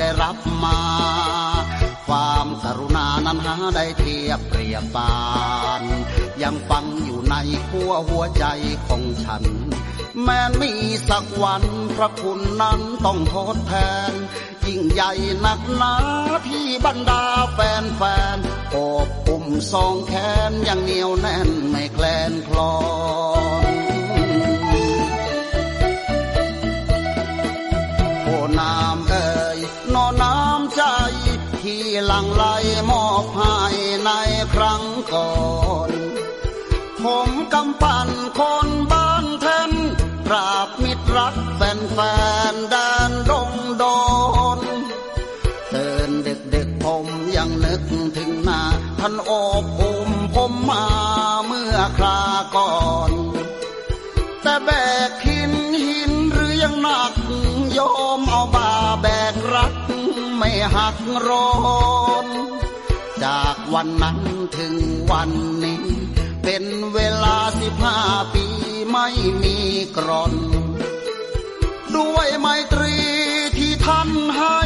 ได้รับมา ความกรุณานั้นหาได้เทียบเปรียบปาน ยังฟังอยู่ในหัวหัวใจของฉัน แม้มีสักวันพระคุณนั้นต้องทดแทน ยิ่งใหญ่นักหนาที่บรรดาแฟนแฟนโอบอุ้มสองแขนยังเหนียวแน่นไม่แคลนคลอ อบให้ในครั้งก่อน ผมกำปั่นคนบ้านแทนกราบมิตรรักแฟนๆแดนดงดอนเตือนดึกๆผมยังนึกถึงหน้าท่านโอบอุ้มผมมาเมื่อคราก่อนแต่แบกหินหินหรือยังหนัก ยอมเอาบาแบกรัก ไม่หักโรนจาก วันนั้นถึงวันนี้ เป็นเวลาสิบห้าปีไม่มีกรอน ด้วยไมตรีที่ท่านให้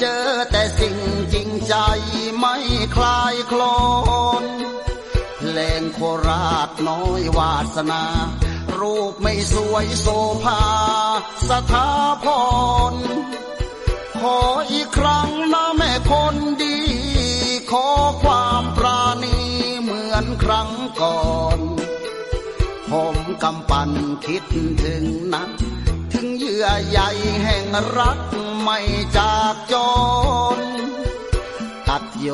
เจอแต่สิ่งจริงใจไม่คลายคลอนเพลงโคราชน้อยวาสนา รูปไม่สวยโสภาสถาพรขออีกครั้งนะแม่คนดีขอ ก่อนผมกำปั่นคิดถึงนะถึงเยื่อใยแห่งรักไม่จากจร ตัดโย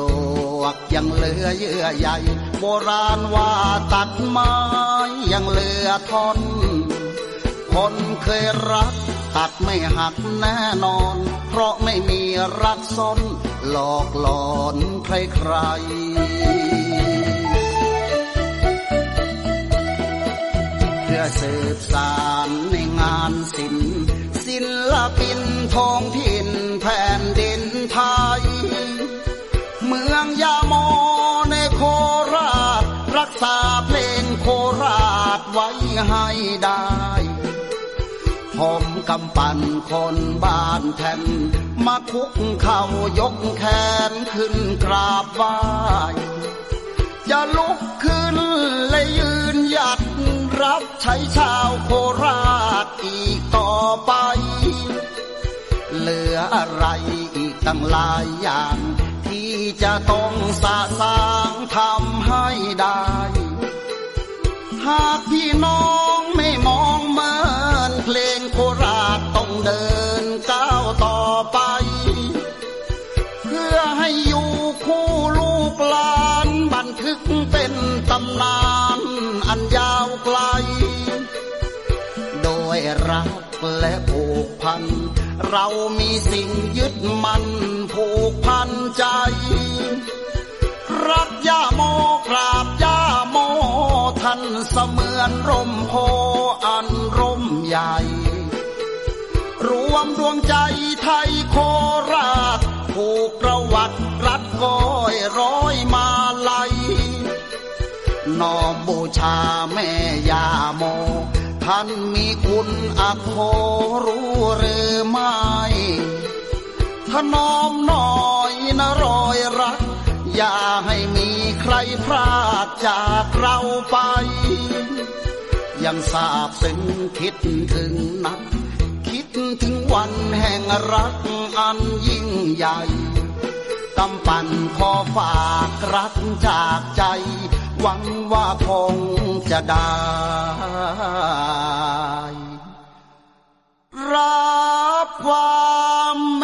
กยังเหลือเยื่อใยโบราณว่าตัดไม้ยังเหลือทน คนเคยรักตัดไม่หักแน่นอน เพราะไม่มีรักซ้อนหลอกหลอนใครใครๆ อสืบสารในงานศิลป์ศิลปินทองถิ่นแผ่นดินไทย เมืองยาโมในโคราช รักษาเพลงโคราชไว้ให้ได้ผมกำปั่นคนบ้านแทนมาคุกเข่ายกแขนขึ้นกราบไหว้จะลุกขึ้น รับใช้ชาวโคราชอีกต่อไป เหลืออะไรอีกตั้งหลายอย่าง ที่จะต้องสะสางทำให้ได้ หากพี่น้องไม่มองเหมือนเพลงโคราชต้องเดินก้าวต่อไป เพื่อให้อยู่คู่ลูกหลานบันทึกเป็นตำนาน โดยรักและผูกพัน เรามีสิ่งยึดมันผูกพันใจ รักย่าโมกราบย่าโมท่านเสมือนร่มโพอันร่มใหญ่ รวมดวงใจไทยโคราชผูกประวัติรัดก้อยร้อยมาลัยนอมบูชาแม่ยาโม ท่านมีคุณอาโครู้หรือไม่ถนอมหน่อยนะรอยรัก อย่าให้มีใครพลาดจากเราไป ยังทราบซึ้งคิดถึงนัก คิดถึงวันแห่งรักอันยิ่งใหญ่กำปั่นขอฝากรักจากใจ หวังว่าคงจะได้รับความแม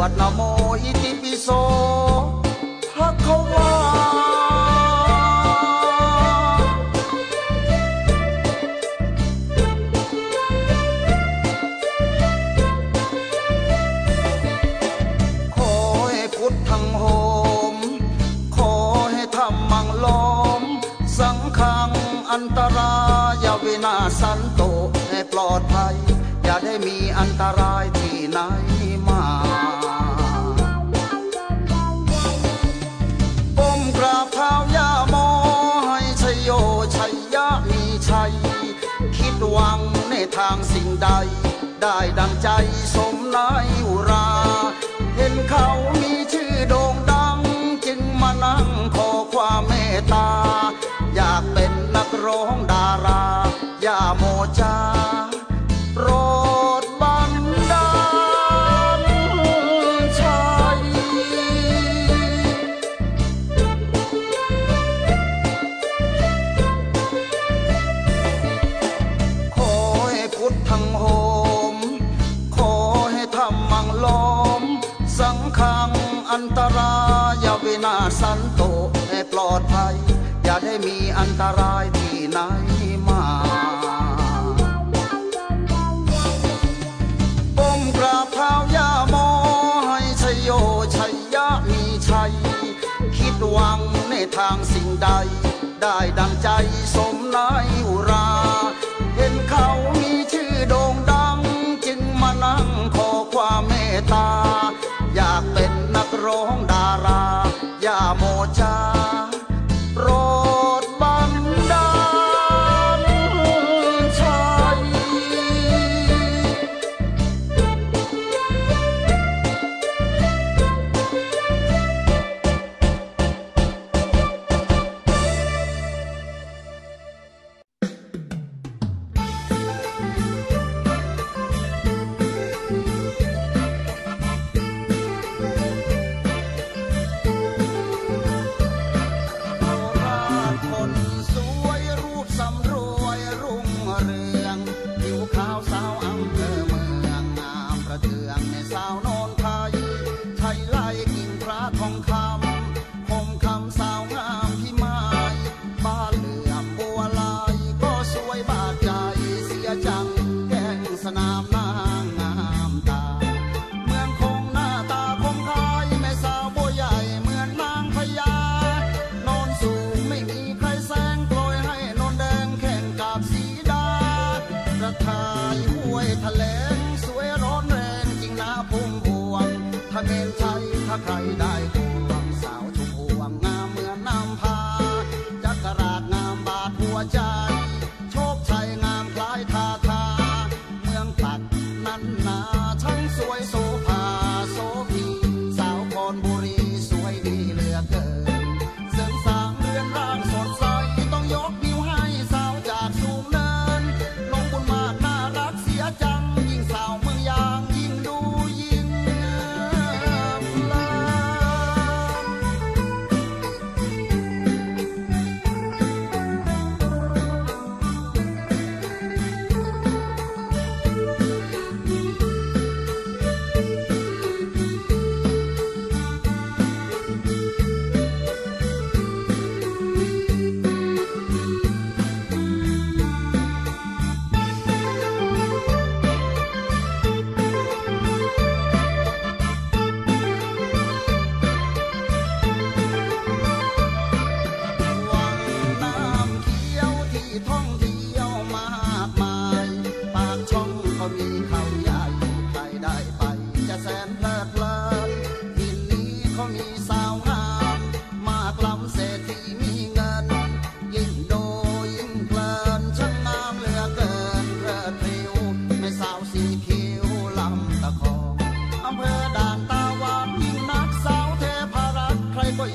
วดนะโมอิติปิโสภะคะวาอให้พุทธังโฮมขอให้ทำมั่งล้อมสังขังอันตรายาวินาสันโตให้ปลอดภัย อย่าได้มีอันตรายที่ไหนางสิ่งใด ได้ดังใจสมนายอุรา เห็นเขามีชื่อโด่งดัง จึงมานั่งขอความเมตตา อยากเป็นนักร้องดารา อย่าโมจา ตรายที่ไหนมากมกราบเท้ายาโมให้ชโยชัยยะมีชัย คิดวังในทางสิ่งใด ได้ดังใจสมนายอุรา เห็นเขามีชื่อโด่งดัง จึงมานั่งขอความเมตตา อยากเป็นนักร้องดารา ยาโมจา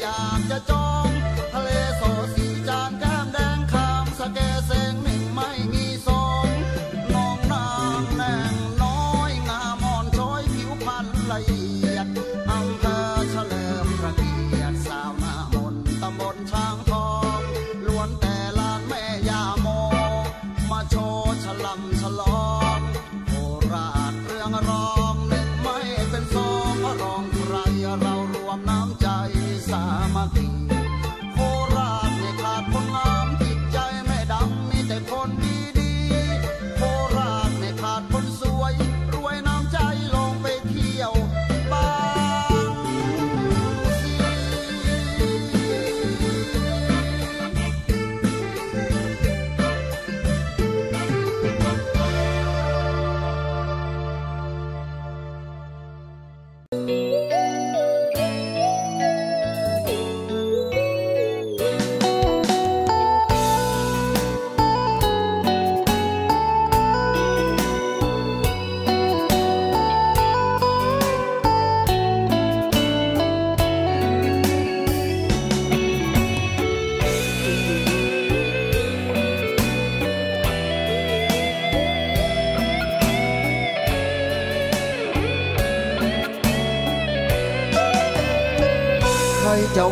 อยากจะจอ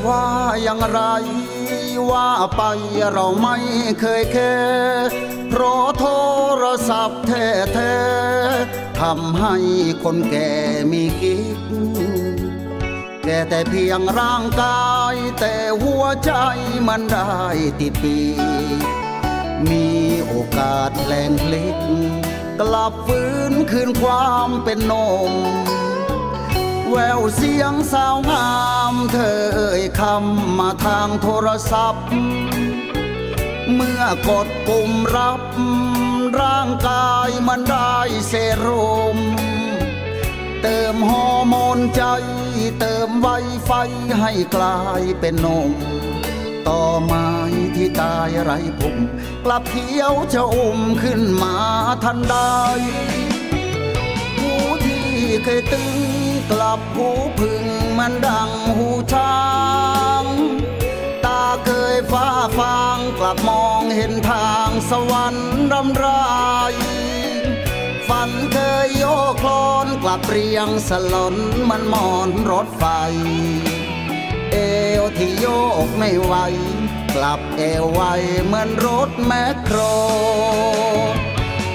ว่าอย่างไร ว่าไปเราไม่เคยแค่เพราะโทรศัพท์แท้ๆทำให้คนแก่มีกิ๊กแก่แต่เพียงร่างกายแต่หัวใจมันได้ติดปี มีโอกาสแรงพลิก กลับฟื้นคืนความเป็นนม แววเสียงสาวงามเธอเอ่ยคำมาทางโทรศัพท์ เมื่อกดปุ่มรับ ร่างกายมันได้เซรุ่มเติมฮอร์โมนใจ เติมไวไฟให้กลายเป็นนมต่อไม้ที่ตายไรพุ่มกลับเขียวจะอุ้มขึ้นมาทันใดผู้ที่ เคยตึงกลับหูพึ่งมันดังหูช้าง ตาเคยฟ้าฟางกลับมองเห็นทางสวรรค์รำไรฝันเคยโยคลอนกลับเรียงสลนมันมอนรถไฟ เอวที่โยกไม่ไหวกลับเอวไวเหมือนรถแมคโคร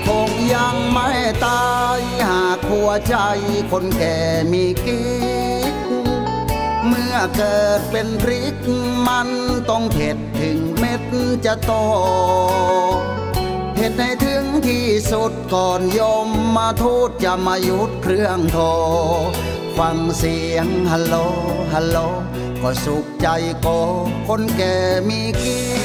คงยังไม่ตายหาก หัวใจคนแก่มีกิ๊กเมื่อเกิดเป็นพริกมันต้องเผ็ดถึงเม็ดจะโตเผ็ดให้ถึงที่สุดก่อนยมมาทูตจะมาหยุดเครื่องโทรฟังเสียงฮัลโหลฮัลโหลก็สุขใจโกคนแก่มีกิ๊ก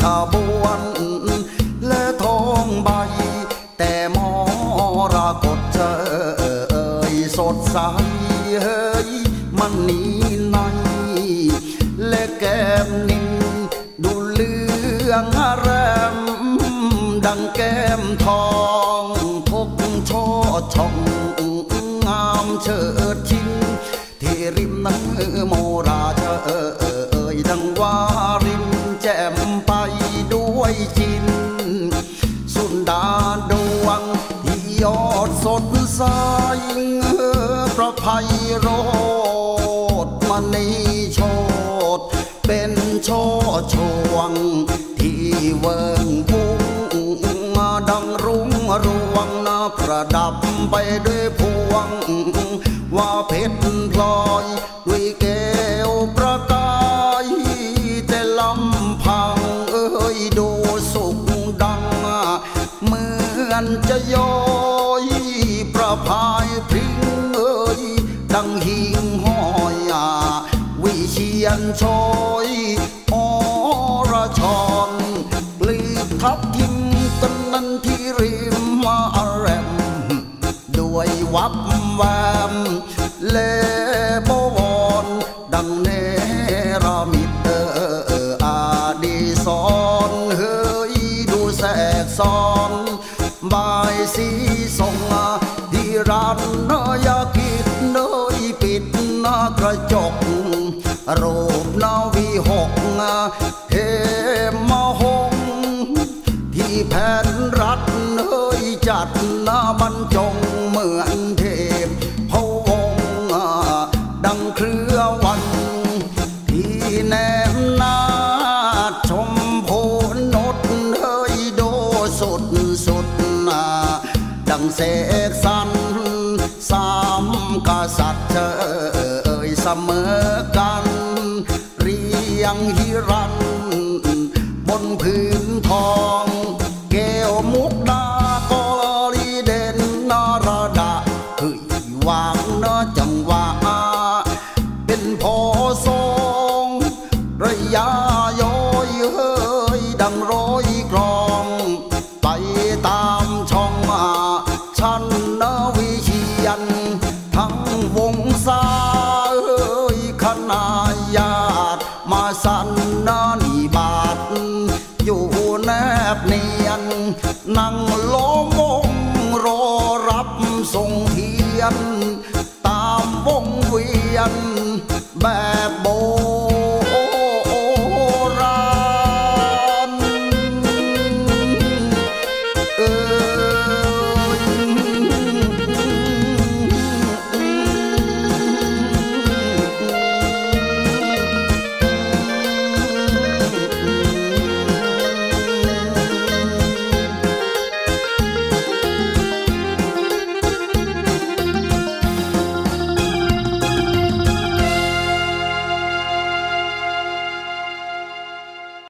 ขบวน มไปด้วยจิน สุนดาดวงที่ยอดสดใสเออประภัยโรดมณีโชดเป็นช่อชวง ที่เวิงพุ่งมาดังรุ่งรวงนาประดับไปด้วยพวง ว่าเพชรพลอย ชียนชอยอรชรปลีกทับทิมต้นนั้นที่ริมมาแรมด้วยวับ หกเฮมาหง ที่แผ่นรัฐเอ้ยจัดนาบรรจงเหมือนเทพพะวงดังเครือวัน ที่แนมนาชมโพนดเอ้ยโดสุดสุดนาดังเสกสรรสามกษัตริย์เอ่ยเสมอกัน ยงฮิรัน บนพื้นทอง យ៉ាងបែ